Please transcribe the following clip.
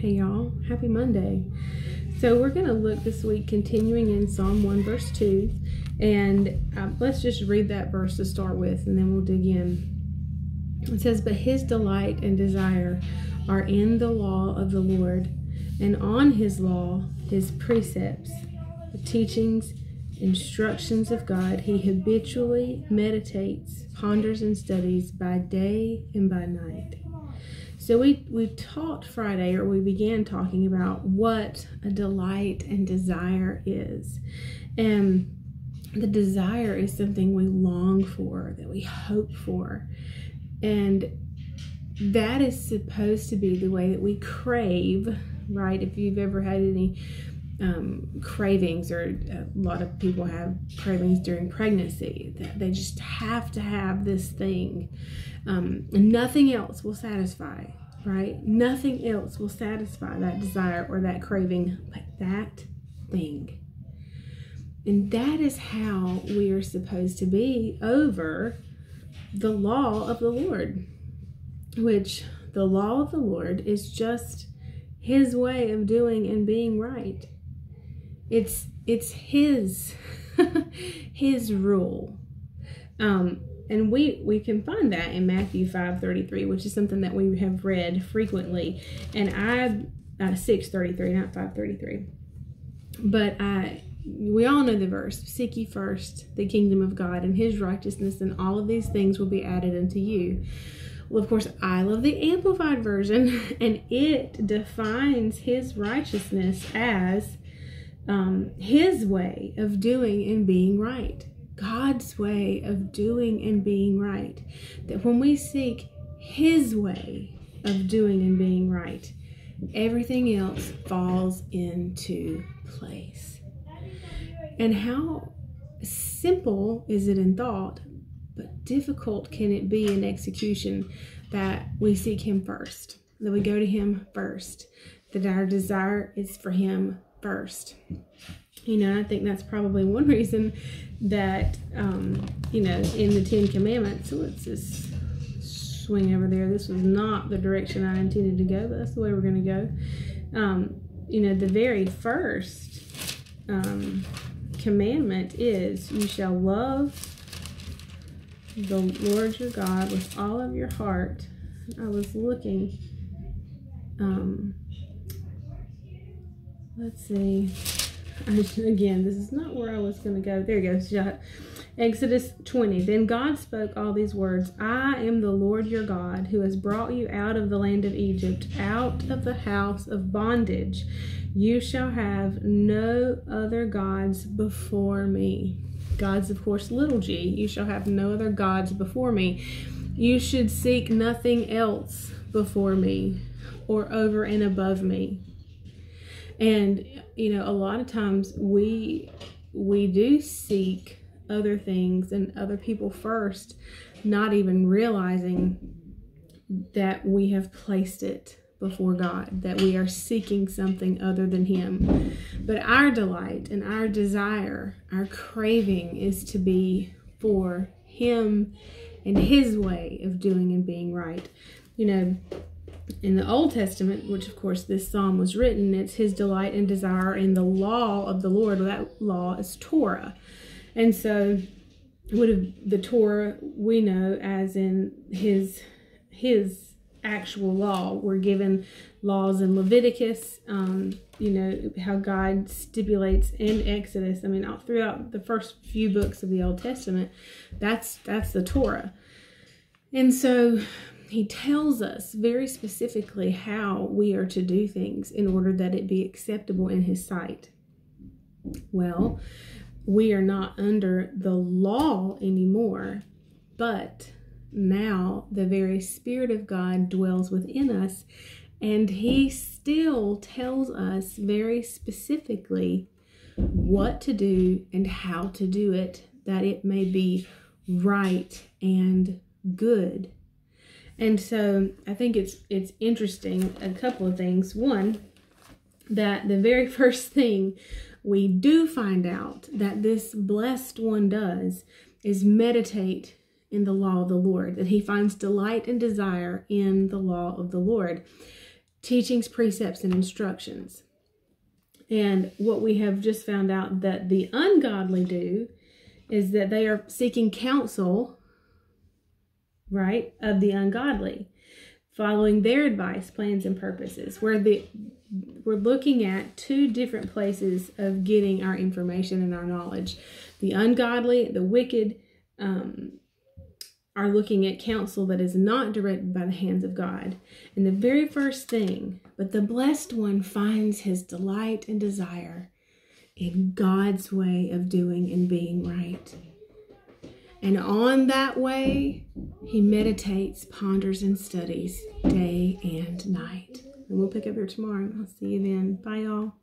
Hey, y'all. Happy Monday. So, we're going to look this week continuing in Psalm 1, verse 2. And uh, let's just read that verse to start with, and then we'll dig in. It says, But his delight and desire are in the law of the Lord, and on his law, his precepts, the teachings, instructions of God, he habitually meditates, ponders, and studies by day and by night. So we we taught Friday, or we began talking about what a delight and desire is, and the desire is something we long for, that we hope for, and that is supposed to be the way that we crave, right? If you've ever had any um, cravings, or a lot of people have cravings during pregnancy, they just have to have this thing. Um, nothing else will satisfy right? Nothing else will satisfy that desire or that craving but that thing. And that is how we are supposed to be over the law of the Lord, which the law of the Lord is just his way of doing and being right. It's it's his his rule. Um, and we we can find that in Matthew 5:33, which is something that we have read frequently. And I uh, 6:33, not 5:33. But I we all know the verse, seek ye first the kingdom of God and his righteousness and all of these things will be added unto you. Well, of course, I love the amplified version and it defines his righteousness as um, his way of doing and being right. God's way of doing and being right. That when we seek His way of doing and being right, everything else falls into place. And how simple is it in thought, but difficult can it be in execution that we seek Him first, that we go to Him first, that our desire is for Him first. You know, I think that's probably one reason that, um, you know, in the Ten Commandments, so let's just swing over there. This was not the direction I intended to go, but that's the way we're going to go. Um, you know, the very first um, commandment is you shall love the Lord your God with all of your heart. I was looking. Um, let's see. again, this is not where I was going to go. There you go. Exodus 20. Then God spoke all these words I am the Lord your God, who has brought you out of the land of Egypt, out of the house of bondage. You shall have no other gods before me. Gods, of course, little g. You shall have no other gods before me. You should seek nothing else before me or over and above me. And you know, a lot of times we we do seek other things and other people first, not even realizing that we have placed it before God, that we are seeking something other than Him. But our delight and our desire, our craving is to be for Him and His way of doing and being right. You know, in the Old Testament, which of course this psalm was written, it's his delight and desire in the law of the Lord. That law is Torah. And so would have the Torah we know as in his his actual law. We're given laws in Leviticus, um, you know, how God stipulates in Exodus. I mean, all throughout the first few books of the Old Testament, that's that's the Torah. And so he tells us very specifically how we are to do things in order that it be acceptable in his sight. Well, we are not under the law anymore, but now the very Spirit of God dwells within us, and He still tells us very specifically what to do and how to do it, that it may be right and good and so I think it's it's interesting a couple of things. One, that the very first thing we do find out that this blessed one does is meditate in the law of the Lord, that he finds delight and desire in the law of the Lord. teachings, precepts, and instructions. And what we have just found out that the ungodly do is that they are seeking counsel, right, of the ungodly, following their advice, plans, and purposes. Where the we're looking at two different places of getting our information and our knowledge. The ungodly, the wicked, um, are looking at counsel that is not directed by the hands of God. And the very first thing, but the blessed one finds his delight and desire in God's way of doing and being right. And on that way, he meditates, ponders, and studies day and night. And we'll pick up here tomorrow. I'll see you then. Bye, y'all.